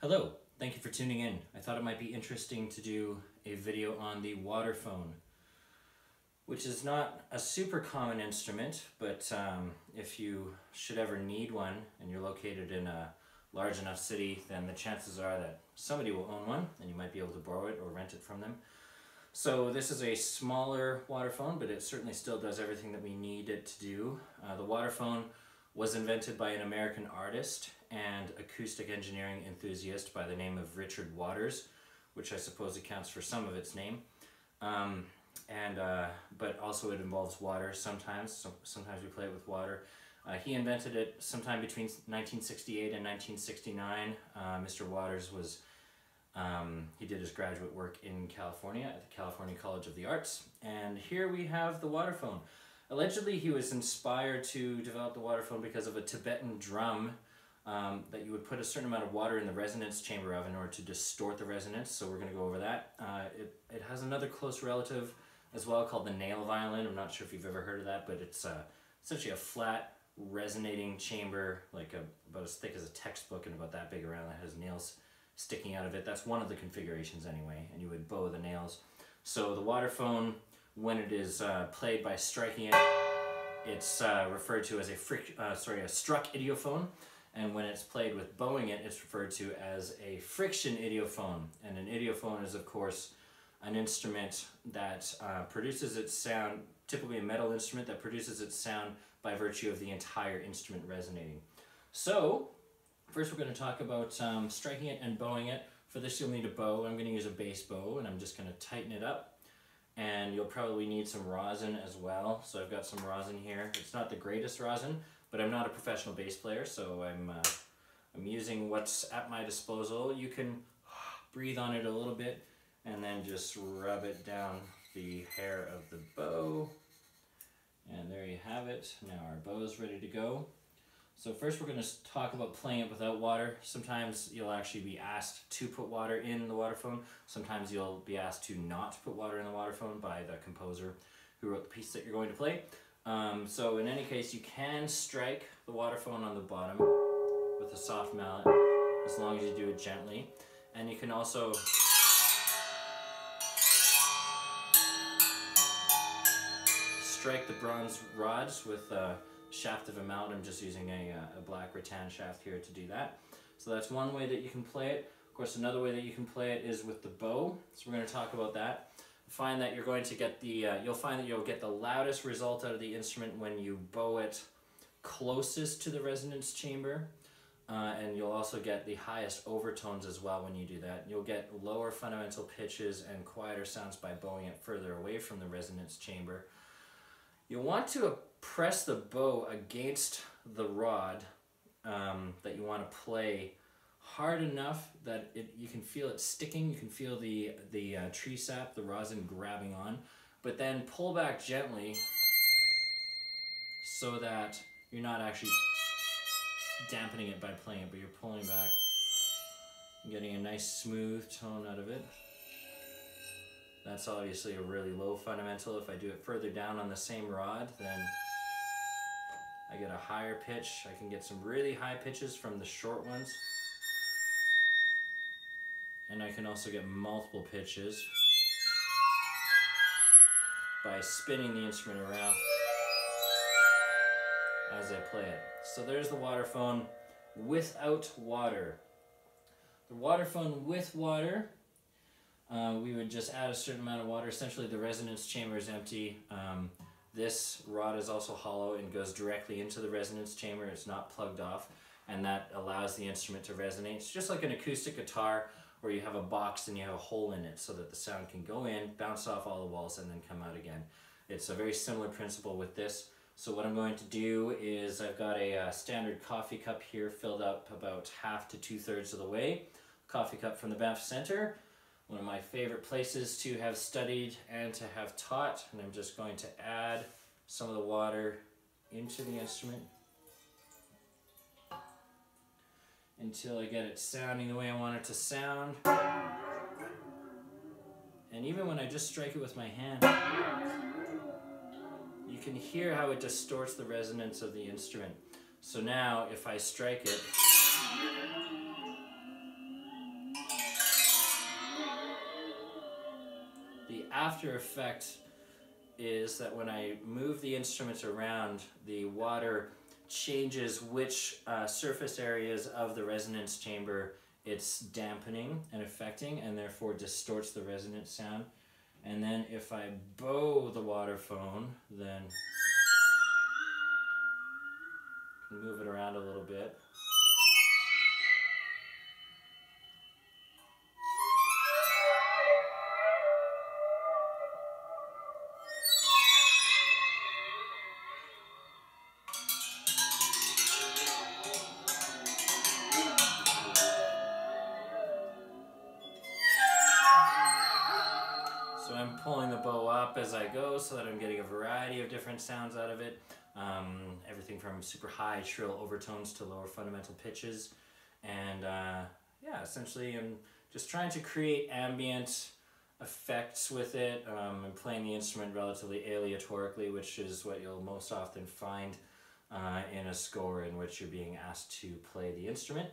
Hello, thank you for tuning in. I thought it might be interesting to do a video on the waterphone, which is not a super common instrument, but um, if you should ever need one and you're located in a large enough city, then the chances are that somebody will own one and you might be able to borrow it or rent it from them. So this is a smaller waterphone, but it certainly still does everything that we need it to do. Uh, the waterphone was invented by an American artist and acoustic engineering enthusiast by the name of Richard Waters, which I suppose accounts for some of its name. Um, and uh, but also it involves water sometimes. So sometimes we play it with water. Uh, he invented it sometime between 1968 and 1969. Uh, Mr. Waters was um, he did his graduate work in California at the California College of the Arts. And here we have the waterphone. Allegedly, he was inspired to develop the waterphone because of a Tibetan drum um, that you would put a certain amount of water in the resonance chamber of in order to distort the resonance. So we're going to go over that. Uh, it, it has another close relative as well called the nail violin. I'm not sure if you've ever heard of that, but it's uh, essentially a flat resonating chamber, like a, about as thick as a textbook and about that big around that has nails sticking out of it. That's one of the configurations anyway, and you would bow the nails. So the waterphone, when it is uh, played by striking it, it's uh, referred to as a fric uh, sorry a struck idiophone, and when it's played with bowing it, it's referred to as a friction idiophone. And an idiophone is of course an instrument that uh, produces its sound, typically a metal instrument that produces its sound by virtue of the entire instrument resonating. So First we're going to talk about um, striking it and bowing it. For this you'll need a bow. I'm going to use a bass bow and I'm just going to tighten it up. And you'll probably need some rosin as well. So I've got some rosin here. It's not the greatest rosin, but I'm not a professional bass player, so I'm, uh, I'm using what's at my disposal. You can breathe on it a little bit and then just rub it down the hair of the bow. And there you have it. Now our bow is ready to go. So first we're going to talk about playing it without water. Sometimes you'll actually be asked to put water in the waterphone. Sometimes you'll be asked to not put water in the waterphone by the composer who wrote the piece that you're going to play. Um, so in any case, you can strike the waterphone on the bottom with a soft mallet as long as you do it gently. And you can also strike the bronze rods with uh, shaft of a mallet. I'm just using a, uh, a black rattan shaft here to do that. So that's one way that you can play it. Of course, another way that you can play it is with the bow. So we're going to talk about that. Find that you're going to get the, uh, you'll find that you'll get the loudest result out of the instrument when you bow it closest to the resonance chamber. Uh, and you'll also get the highest overtones as well when you do that. You'll get lower fundamental pitches and quieter sounds by bowing it further away from the resonance chamber. You'll want to press the bow against the rod um, that you want to play hard enough that it, you can feel it sticking, you can feel the, the uh, tree sap, the rosin grabbing on, but then pull back gently so that you're not actually dampening it by playing it, but you're pulling back getting a nice smooth tone out of it. That's obviously a really low fundamental. If I do it further down on the same rod, then I get a higher pitch. I can get some really high pitches from the short ones. And I can also get multiple pitches by spinning the instrument around as I play it. So there's the waterphone without water. The waterphone with water, uh, we would just add a certain amount of water. Essentially the resonance chamber is empty. Um, this rod is also hollow and goes directly into the resonance chamber. It's not plugged off and that allows the instrument to resonate. It's just like an acoustic guitar where you have a box and you have a hole in it so that the sound can go in, bounce off all the walls, and then come out again. It's a very similar principle with this. So what I'm going to do is I've got a uh, standard coffee cup here filled up about half to two-thirds of the way. Coffee cup from the Banff Center one of my favorite places to have studied and to have taught. And I'm just going to add some of the water into the instrument until I get it sounding the way I want it to sound. And even when I just strike it with my hand, you can hear how it distorts the resonance of the instrument. So now if I strike it, the after effect is that when I move the instruments around, the water changes which uh, surface areas of the resonance chamber it's dampening and affecting and therefore distorts the resonant sound. And then if I bow the waterphone, then move it around a little bit. Pulling the bow up as I go so that I'm getting a variety of different sounds out of it. Um, everything from super high shrill overtones to lower fundamental pitches. And uh, yeah, essentially I'm just trying to create ambient effects with it. Um, I'm playing the instrument relatively aleatorically, which is what you'll most often find uh, in a score in which you're being asked to play the instrument.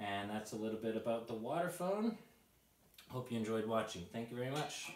And that's a little bit about the waterphone. Hope you enjoyed watching. Thank you very much.